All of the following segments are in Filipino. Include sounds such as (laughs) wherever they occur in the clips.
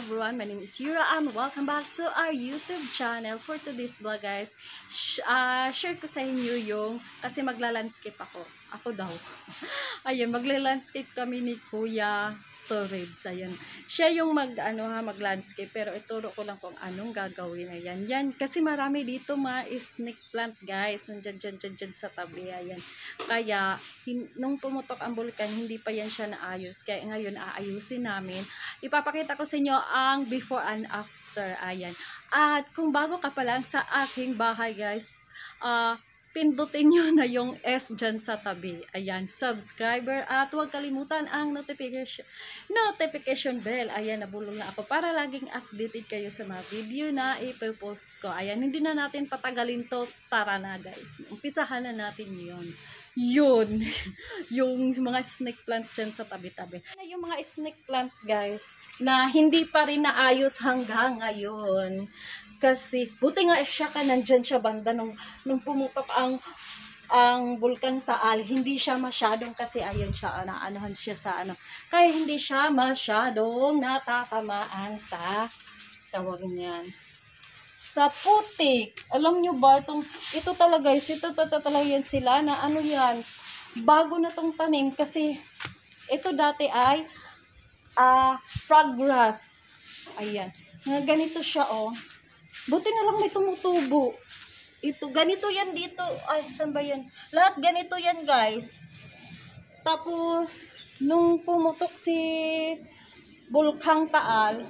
everyone, my name is Yura and welcome back to our YouTube channel. For today's vlog guys, sh ah, share ko sa inyo yung, kasi magla-landscape ako. Ako daw. (laughs) Ayun, magla-landscape kami ni Kuya Toribs. Ayun. Siya yung mag, ano ha, mag-landscape. Pero ituro ko lang kung anong gagawin. Ayan. Yan. Kasi marami dito mga snake plant guys. Nandyan, dyan, dyan, dyan sa tabi. Ayan. Kaya, nung pumutok ang bulkan, hindi pa yan siya naayos. Kaya ngayon, aayusin namin. Ipapakita ko sa inyo ang before and after. Ayan. At kung bago ka pa lang sa aking bahay guys, ah, pindutin nyo na yung S dyan sa tabi. Ayan, subscriber. At huwag kalimutan ang notification, notification bell. Ayan, nabulong na ako para laging updated kayo sa mga video na ipopost ko. Ayan, hindi na natin patagalin to. Tara na guys. Umpisahan na natin yun. Yun. (laughs) yung mga snake plant dyan sa tabi-tabi. Yung mga snake plant guys, na hindi pa rin naayos hanggang ngayon. Kasi, buti nga siya ka nandyan siya banda nung, nung pumutok ang ang bulkang Taal, hindi siya masyadong kasi ayun siya, na anuhan siya sa ano. Kaya hindi siya masyadong natatamaan sa tawag niyan. Sa putik. Alam nyo ba, itong, ito talaga ito talaga yan sila na ano yan, bago na tong tanim kasi ito dati ay ah frog grass. Ayan. Nga ganito siya oh. Buti na lang may tumutubo. Ito, ganito yan dito. Ay, saan ba yan? Lahat ganito yan, guys. Tapos, nung pumutok si Bulkang Taal,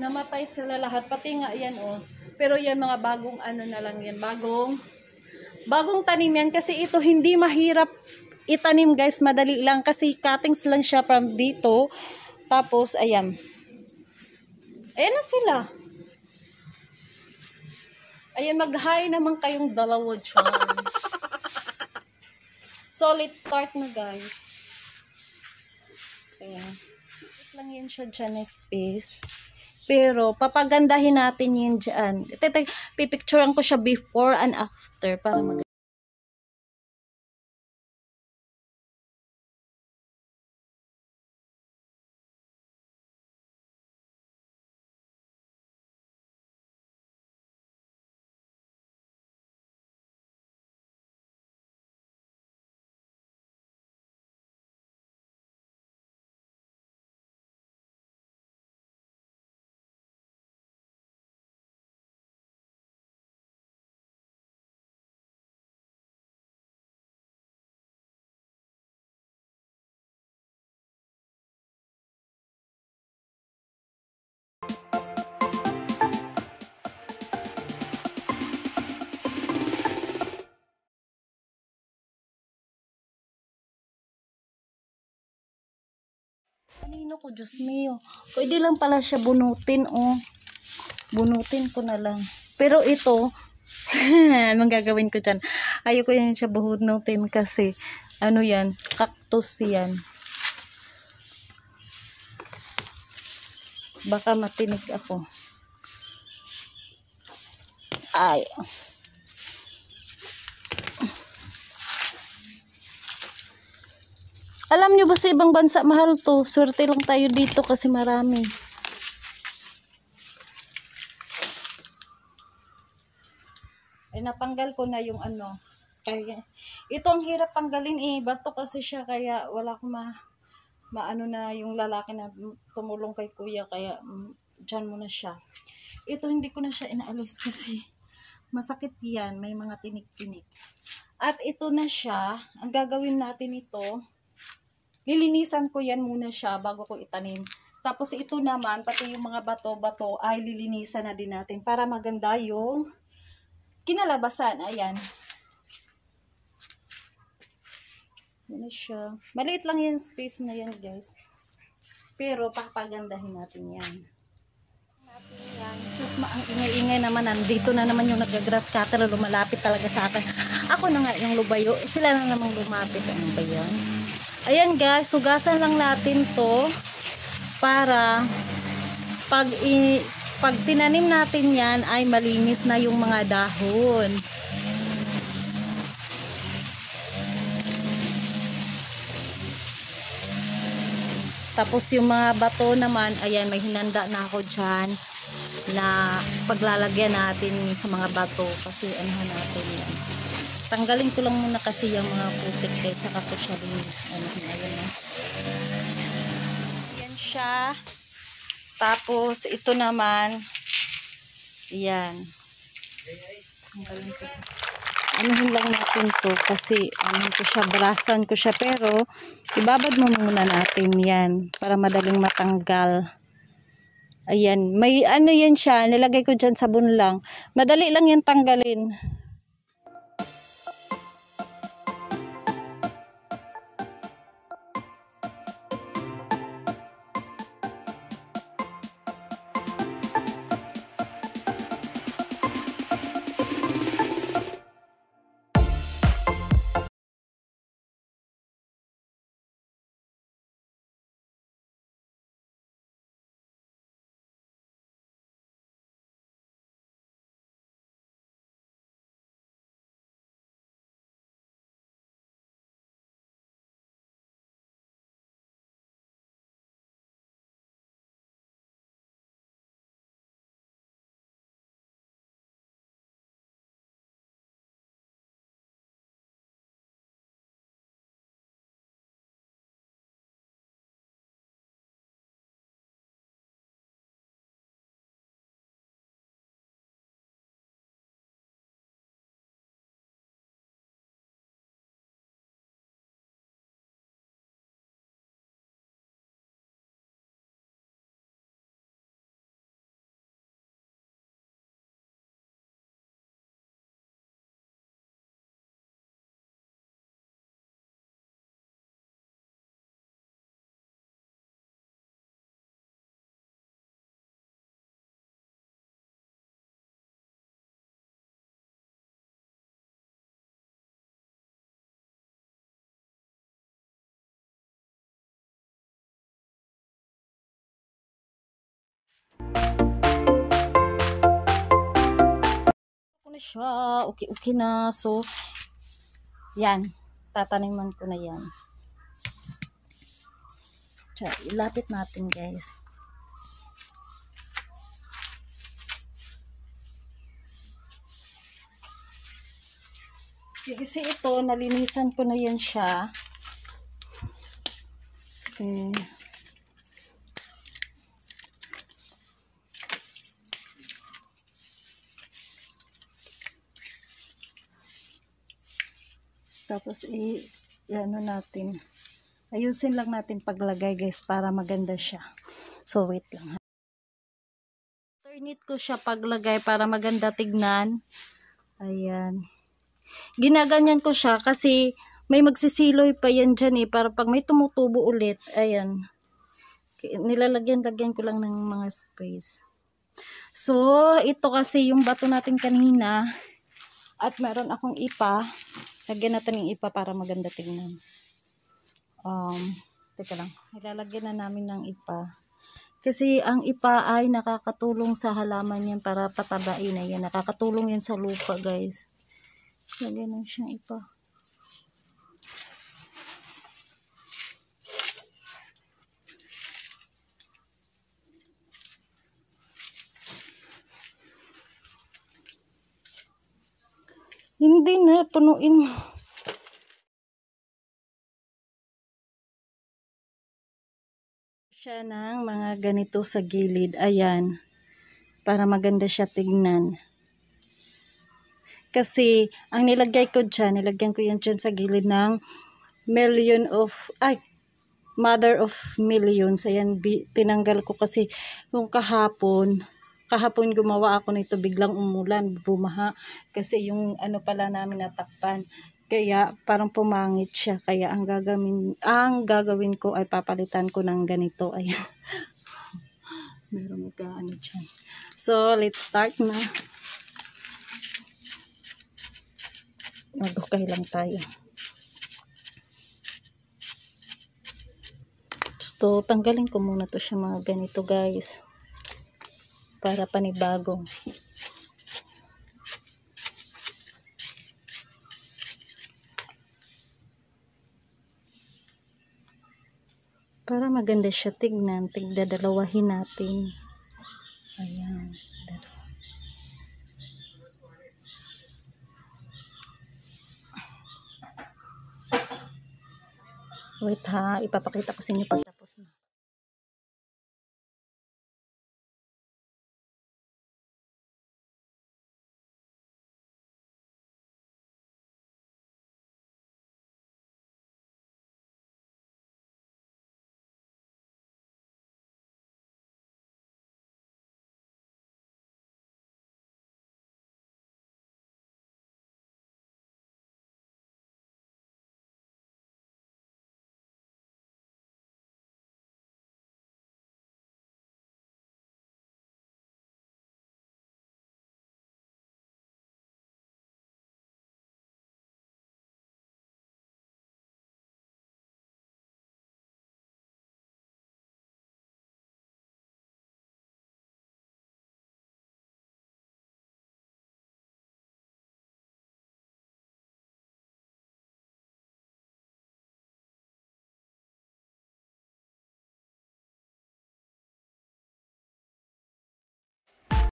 namatay sila lahat. Pati nga yan, oh. Pero yan, mga bagong ano na lang yan. Bagong, bagong tanim yan. Kasi ito, hindi mahirap itanim, guys. Madali lang. Kasi cuttings lang siya from dito. Tapos, ayan. Ayan na sila. Ayan, mag-hi naman kayong dalawa dyan. (laughs) so, let's start na, guys. Ayan. Ito lang yan siya dyan na space. Pero, papagandahin natin yun dyan. Pipicturean ko siya before and after para mag Kanino ko, Diyos mio. Pwede lang pala siya bunutin, oh. Bunutin ko na lang. Pero ito, (laughs) anong gagawin ko dyan? Ayoko yan siya bunutin kasi, ano yan, cactus yan. Baka matinig ako. Ay. Alam nyo ba sa ibang bansa mahal to? Swerte lang tayo dito kasi marami. Ay, natanggal ko na yung ano. Kaya, ito ang hirap tanggalin eh. Bato kasi siya kaya wala ko ma maano na yung lalaki na tumulong kay kuya kaya mm, dyan muna siya. Ito hindi ko na siya inaalis kasi masakit yan. May mga tinik-tinik. At ito na siya. Ang gagawin natin ito, lilinisan ko yan muna siya bago ko itanim. Tapos ito naman, pati yung mga bato-bato ay lilinisan na din natin para maganda yung kinalabasan. Ayan. Yan siya. Maliit lang yung space na yan, guys. Pero, papagandahin natin yan. Natin yan. Sus, ma- ang ingay-ingay naman. Nandito na naman yung nag-grass cutter. Lumalapit talaga sa akin. Ako na nga yung lubayo. Sila na namang lumapit. Ano ba yan? Ayan guys, hugasan lang natin to para pag i, pag tinanim natin yan ay malinis na yung mga dahon. Tapos yung mga bato naman, ayan, may hinanda na ako dyan. na paglalagyan natin sa mga bato kasi ano natin yan. Tanggalin ko lang muna kasi yung mga putik guys saka ko siya rin ano ayun na. Yan siya. Tapos ito naman yan. Tanggalin ko. Anuhin lang natin to kasi ano ko siya, brasan ko siya pero ibabad mo muna natin yan para madaling matanggal. Ayan, may ano yan siya, nilagay ko dyan sabon lang. Madali lang yan tanggalin. Na siya, okay, okay na. So, yan, tataniman ko na yan. Tsaka, ilapit natin guys. Kasi ito, nalinisan ko na yan siya. Okay. Tapos, i, ano natin, ayusin lang natin paglagay guys para maganda siya. So, wait lang ha. Alternate ko siya paglagay para maganda tignan. Ayan. Ginaganyan ko siya kasi may magsisiloy pa yan dyan eh. Para pag may tumutubo ulit, ayan. Nilalagyan-lagyan ko lang ng mga sprays. So, ito kasi yung bato natin kanina. At meron akong ipa. Lagyan natin ng ipa para maganda tingnan. Um, teka lang. Ilalagyan na namin ng ipa. Kasi ang ipa ay nakakatulong sa halaman yan para patabain na yan. Nakakatulong yan sa lupa guys. Lagyan na siyang ipa. Hindi na, punuin mo. Siya ng mga ganito sa gilid. Ayan. Para maganda siya tignan. Kasi, ang nilagay ko dyan, nilagyan ko yan dyan sa gilid ng million of, ay, mother of millions. Ayan, tinanggal ko kasi yung kahapon, kahapon gumawa ako nito biglang umulan, bumaha. Kasi yung ano pala namin natakpan. Kaya parang pumangit siya. Kaya ang gagawin, ang gagawin ko ay papalitan ko ng ganito. Ayan. (laughs) Meron ka ano dyan. So, let's start na. Mag-okay lang tayo. So, tanggalin ko muna to siya mga ganito guys para panibagong. Para maganda siya tignan. Tigdadalawahin natin. Ayan dalawa. wait ha. Ipapakita ko sa inyo pag